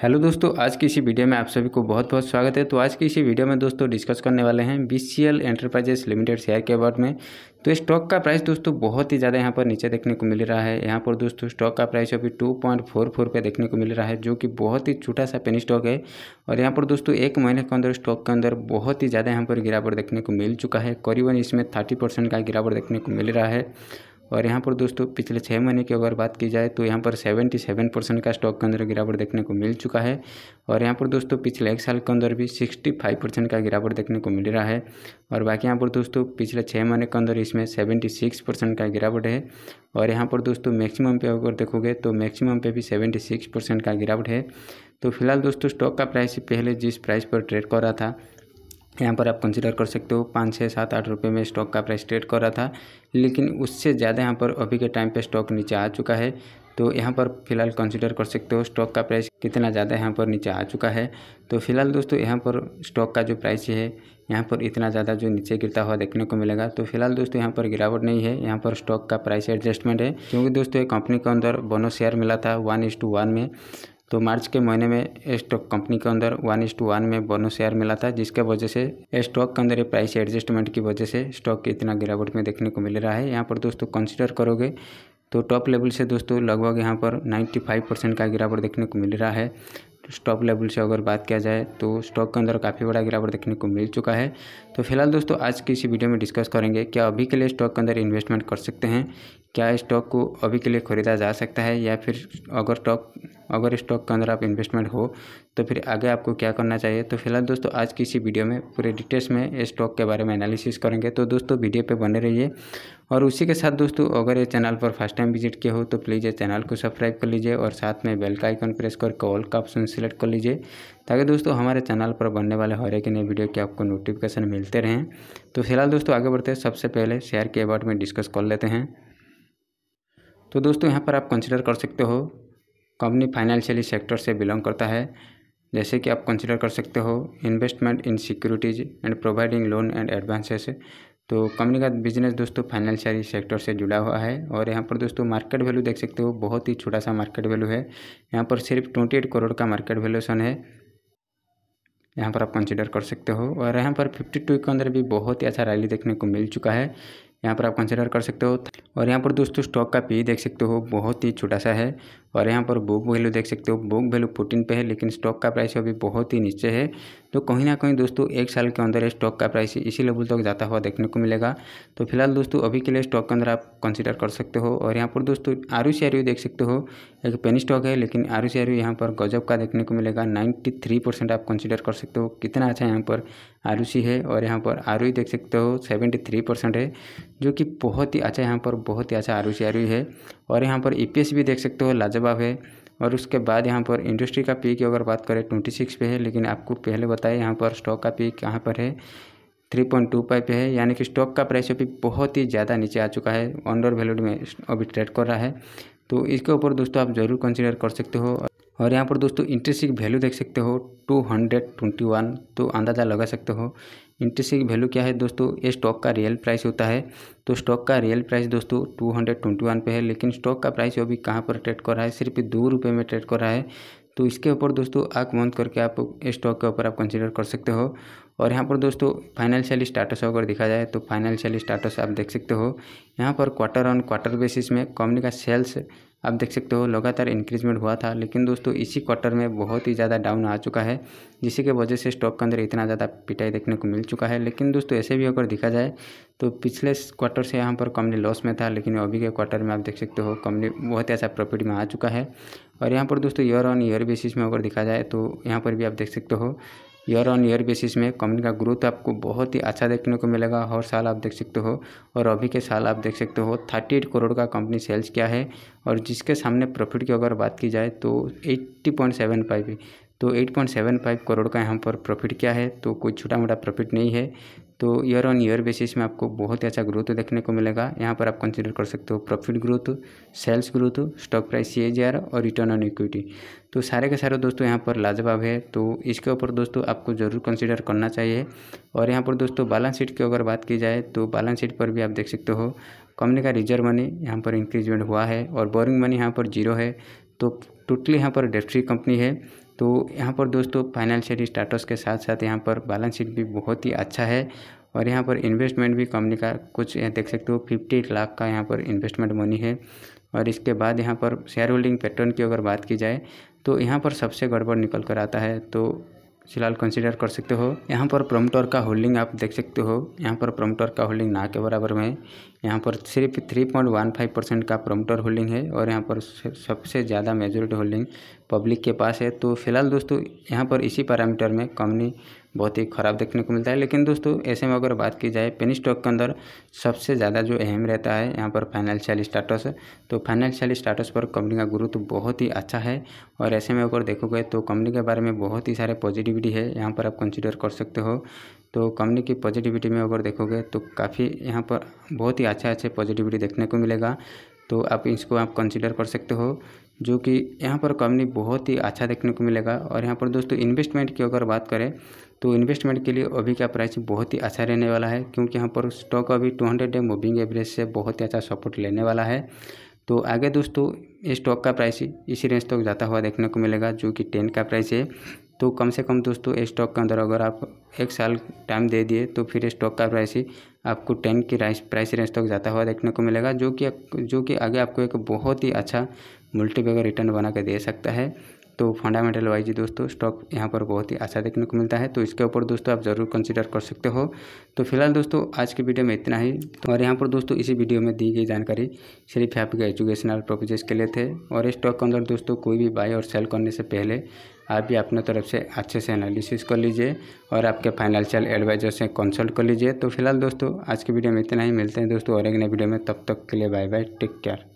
Hello दोस्तों, आज की इसी वीडियो में आप सभी को बहुत बहुत स्वागत है। तो आज की इसी वीडियो में दोस्तों डिस्कस करने वाले हैं B C L Enterprises Limited share के अबाउट में। तो स्टॉक का प्राइस दोस्तों बहुत ही ज़्यादा यहाँ पर नीचे देखने को मिल रहा है। यहाँ पर दोस्तों स्टॉक का प्राइस अभी टू पॉइंट फोर फोर पे देखने को मिल रहा है, जो कि बहुत ही छोटा सा पेनी स्टॉक है। और यहाँ पर दोस्तों एक महीने के अंदर स्टॉक के अंदर बहुत ही ज़्यादा यहाँ पर गिरावट देखने को मिल चुका है। करीबन इसमें थर्टी परसेंट का गिरावट देखने को मिल रहा है। और यहाँ पर दोस्तों, पिछले छः महीने की अगर बात की जाए तो यहाँ पर सेवेंटी सेवन परसेंट का स्टॉक के अंदर गिरावट देखने को मिल चुका है। और यहाँ पर दोस्तों, पिछले एक साल के अंदर भी सिक्सटी फाइव परसेंट का गिरावट देखने को मिल रहा है। और बाकी यहाँ पर दोस्तों, पिछले छः महीने के अंदर इसमें सेवेंटी सिक्स परसेंट का गिरावट है। और यहाँ पर दोस्तों, मैक्सिमम पे अगर देखोगे तो मैक्सिमम पे भी सेवेंटी सिक्स परसेंट का गिरावट है। तो फ़िलहाल दोस्तों, स्टॉक का प्राइस पहले जिस प्राइस पर ट्रेड कर रहा था यहाँ पर आप कंसिडर कर सकते हो, पाँच, छः, सात, आठ रुपये में स्टॉक का प्राइस ट्रेड कर रहा था। लेकिन उससे ज़्यादा यहाँ पर अभी के टाइम पे स्टॉक नीचे आ चुका है। तो यहाँ पर फ़िलहाल कंसिडर कर सकते हो स्टॉक का प्राइस कितना ज़्यादा यहाँ पर नीचे आ चुका है। तो फ़िलहाल दोस्तों, यहाँ पर स्टॉक का जो प्राइस है, यहाँ पर इतना ज़्यादा जो नीचे गिरता हुआ देखने को मिलेगा। तो फ़िलहाल दोस्तों, यहाँ पर गिरावट नहीं है, यहाँ पर स्टॉक का प्राइस एडजस्टमेंट है। क्योंकि दोस्तों कंपनी के अंदर बोनस शेयर मिला था वन वन में। तो मार्च के महीने में स्टॉक कंपनी के अंदर वन इस टू वन में बोनस शेयर मिला था, जिसके वजह से स्टॉक के अंदर प्राइस एडजस्टमेंट की वजह से स्टॉक इतना गिरावट में देखने को मिल रहा है। यहाँ पर दोस्तों कंसिडर करोगे तो टॉप लेवल से दोस्तों लगभग यहाँ पर 95 परसेंट का गिरावट देखने को मिल रहा है। स्टॉप लेवल से अगर बात किया जाए तो स्टॉक के अंदर काफ़ी बड़ा गिरावट देखने को मिल चुका है। तो फ़िलहाल दोस्तों, आज की इसी वीडियो में डिस्कस करेंगे, क्या अभी के लिए स्टॉक के अंदर इन्वेस्टमेंट कर सकते हैं? क्या स्टॉक को अभी के लिए ख़रीदा जा सकता है? या फिर अगर स्टॉक अगर स्टॉक के अंदर आप इन्वेस्टमेंट हो तो फिर आगे आपको क्या करना चाहिए? तो फ़िलहाल दोस्तों, आज की इसी वीडियो में पूरे डिटेल्स में स्टॉक के बारे में एनालिसिस करेंगे। तो दोस्तों, वीडियो पे बने रहिए। और उसी के साथ दोस्तों, अगर ये चैनल पर फ़र्स्ट टाइम विज़िट किया हो तो प्लीज़ ये चैनल को सब्सक्राइब कर लीजिए और साथ में बेल का आइकन प्रेस करके ऑल का ऑप्शन सेलेक्ट कर लीजिए, ताकि दोस्तों हमारे चैनल पर बनने वाले हर एक नए वीडियो के आपको नोटिफिकेशन मिलते रहें। तो फ़िलहाल दोस्तों, आगे बढ़ते हैं। सबसे पहले शेयर के अबाउट में डिस्कस कर लेते हैं। तो दोस्तों, यहाँ पर आप कंसिडर कर सकते हो कंपनी फाइनेंशियली सेक्टर से बिलोंग करता है। जैसे कि आप कंसिडर कर सकते हो investment in securities and providing loan and advances तो कंपनी का बिज़नेस दोस्तों फाइनेंशियल सेक्टर से जुड़ा हुआ है और यहाँ पर दोस्तों मार्केट वैल्यू देख सकते हो, बहुत ही छोटा सा मार्केट वैल्यू है। यहाँ पर सिर्फ़ ट्वेंटी एट करोड़ का मार्केट वैल्यूशन है। यहाँ पर आप कंसिडर कर सकते हो और यहाँ पर फिफ्टी टू के अंदर भी बहुत ही अच्छा रैली देखने को मिल चुका है। यहाँ पर आप कंसिडर कर सकते हो और यहाँ पर दोस्तों स्टॉक का पी देख सकते हो, बहुत ही छोटा सा है। और यहाँ पर बुक वैल्यू देख सकते हो बुक वैल्यू फोर्टीन पे है, लेकिन स्टॉक का प्राइस अभी बहुत ही नीचे है। तो कहीं ना कहीं दोस्तों, एक साल के अंदर स्टॉक का प्राइस इसी लेवल तक जाता हुआ देखने को मिलेगा। तो फ़िलहाल दोस्तों, अभी के लिए स्टॉक के अंदर आप कंसिडर कर सकते हो। और यहाँ पर दोस्तों आरू सी देख सकते हो, एक पेनी स्टॉक है, लेकिन आरू सी यहाँ पर गजब का देखने को मिलेगा। नाइन्टी आप कंसिडर कर सकते हो, कितना अच्छा यहाँ पर आरू है। और यहाँ पर आरू देख सकते हो सेवेंटी है, जो कि बहुत ही अच्छा यहाँ पर, बहुत ही अच्छा आरू है। और यहाँ पर ईपीएस भी देख सकते हो, लाजवाब है। और उसके बाद यहाँ पर इंडस्ट्री का पी की अगर बात करें ट्वेंटी सिक्स पे है, लेकिन आपको पहले बताया यहाँ पर स्टॉक का पी कहाँ पर है? थ्री पॉइंट टू फाइव पे है, यानी कि स्टॉक का प्राइस अभी बहुत ही ज़्यादा नीचे आ चुका है अंडर वैल्यूड में अभी ट्रेड कर रहा है। तो इसके ऊपर दोस्तों आप ज़रूर कंसिडर कर सकते हो। और यहाँ पर दोस्तों इंटरेस्टिक वैल्यू देख सकते हो टू हंड्रेड ट्वेंटी वन तो अंदाज़ा लगा सकते हो। इंटरेस्टिंग वैल्यू क्या है दोस्तों? ये स्टॉक का रियल प्राइस होता है। तो स्टॉक का रियल प्राइस दोस्तों टू हंड्रेड ट्वेंटी वन पे है, लेकिन स्टॉक का प्राइस अभी कहाँ पर ट्रेड कर रहा है? सिर्फ़ दो रुपये में ट्रेड कर रहा है। तो इसके ऊपर दोस्तों आँख बंद करके आप स्टॉक के ऊपर आप कंसिडर कर सकते हो। और यहाँ पर दोस्तों फाइनेंशियल स्टाटस अगर देखा जाए तो फाइनेंशियल स्टाटस आप देख सकते हो। यहाँ पर क्वार्टर ऑन क्वार्टर बेसिस में कंपनी का सेल्स आप देख सकते हो, लगातार इंक्रीजमेंट हुआ था। लेकिन दोस्तों इसी क्वार्टर में बहुत ही ज़्यादा डाउन आ चुका है जिसकी के वजह से स्टॉक के अंदर इतना ज़्यादा पिटाई देखने को मिल चुका है। लेकिन दोस्तों ऐसे भी अगर देखा जाए तो पिछले क्वार्टर से यहाँ पर कंपनी लॉस में था, लेकिन अभी के क्वार्टर में आप देख सकते हो कंपनी बहुत ही अच्छा प्रॉफिट में आ चुका है। और यहाँ पर दोस्तों ईयर ऑन ईयर बेसिस में अगर देखा जाए तो यहाँ पर भी आप देख सकते हो ईयर ऑन ईयर बेसिस में कंपनी का ग्रोथ आपको बहुत ही अच्छा देखने को मिलेगा। हर साल आप देख सकते हो और अभी के साल आप देख सकते हो थर्टी एट करोड़ का कंपनी सेल्स किया है और जिसके सामने प्रॉफिट की अगर बात की जाए तो एट्टी पॉइंट सेवन फाइव तो eight point seven five crore का यहाँ पर प्रॉफिट क्या है। तो कोई छोटा मोटा प्रॉफिट नहीं है। तो ईयर ऑन ईयर बेसिस में आपको बहुत ही अच्छा ग्रोथ देखने को मिलेगा। यहाँ पर आप कंसिडर कर सकते हो profit growth sales growth stock price सी और रिटर्न ऑन इक्विटी तो सारे के सारे दोस्तों यहाँ पर लाजवाब है। तो इसके ऊपर दोस्तों आपको ज़रूर कंसिडर करना चाहिए। और यहाँ पर दोस्तों बैलेंस शीट की अगर बात की जाए तो बैलेंस शीट पर भी आप देख सकते हो। कंपनी का रिज़र्व मनी यहाँ पर इंक्रीजमेंट हुआ है और बोरिंग मनी यहाँ पर ज़ीरो है। तो टोटली यहाँ पर डेट फ्री कंपनी है। तो यहाँ पर दोस्तों फाइनेंशियल स्टाटस के साथ साथ यहाँ पर बैलेंस शीट भी बहुत ही अच्छा है और यहाँ पर इन्वेस्टमेंट भी कंपनी का कुछ, यहाँ देख सकते हो फिफ्टी लाख का यहाँ पर इन्वेस्टमेंट मनी है। और इसके बाद यहाँ पर शेयर होल्डिंग पैटर्न की अगर बात की जाए तो यहाँ पर सबसे गड़बड़ निकल कर आता है। तो फ़िलहाल कंसिडर कर सकते हो। यहाँ पर प्रमोटर का होल्डिंग आप देख सकते हो। यहाँ पर प्रमोटर का होल्डिंग ना के बराबर में। यहाँ पर सिर्फ़ three point one five percent का प्रमोटर होल्डिंग है और यहाँ पर सबसे ज़्यादा मेजोरिटी होल्डिंग पब्लिक के पास है। तो फ़िलहाल दोस्तों, यहाँ पर इसी पैरामीटर में कंपनी बहुत ही ख़राब देखने को मिलता है। लेकिन दोस्तों, ऐसे में अगर बात की जाए पेनी स्टॉक के अंदर सबसे ज़्यादा जो अहम रहता है यहाँ पर फाइनेंशियल स्टाटस तो फाइनेंशियल स्टाटस पर कंपनी का ग्रोथ बहुत ही अच्छा है। और ऐसे में अगर देखोगे तो कंपनी के बारे में बहुत ही सारे पॉजिटिविटी है, यहाँ पर आप कंसिडर कर सकते हो। तो कंपनी की पॉजिटिविटी में अगर देखोगे तो काफ़ी यहाँ पर बहुत ही अच्छा अच्छे पॉजिटिविटी देखने को मिलेगा। तो आप इसको आप कंसिडर कर सकते हो। जो कि यहाँ पर कंपनी बहुत ही अच्छा देखने को मिलेगा। और यहाँ पर दोस्तों इन्वेस्टमेंट की अगर बात करें तो इन्वेस्टमेंट के लिए अभी का प्राइस बहुत ही अच्छा रहने वाला है, क्योंकि यहाँ पर स्टॉक अभी two hundred day moving average से बहुत ही अच्छा सपोर्ट लेने वाला है। तो आगे दोस्तों, इस स्टॉक का प्राइस इसी रेंज तक जाता हुआ देखने को मिलेगा, जो कि टेन का प्राइस है। तो कम से कम दोस्तों, इस स्टॉक के अंदर अगर आप एक साल टाइम दे दिए तो फिर स्टॉक का प्राइस ही आपको टेन की राइस प्राइस रेंज तक जाता हुआ देखने को मिलेगा, जो कि जो कि आगे आपको एक बहुत ही अच्छा मल्टीपेगर रिटर्न बना के दे सकता है तो फंडामेंटल वाइज दोस्तों स्टॉक यहाँ पर बहुत ही अच्छा देखने को मिलता है। तो इसके ऊपर दोस्तों, आप ज़रूर कंसिडर कर सकते हो। तो फ़िलहाल दोस्तों, आज की वीडियो में इतना ही। तो और यहाँ पर दोस्तों, इसी वीडियो में दी गई जानकारी सिर्फ़ आपके एजुकेशनल पर्पजेज़ के लिए थे। और इस स्टॉक के अंदर दोस्तों, कोई भी बाई और सेल करने से पहले, आप भी अपने तरफ़ से अच्छे से एनालिसिस कर लीजिए और आपके फाइनेंशियल एडवाइजर से कंसल्ट कर लीजिए। तो फ़िलहाल दोस्तों, आज की वीडियो में इतना ही। मिलते हैं दोस्तों, और एक नए वीडियो में। तब तक के लिए बाय बाय टेक केयर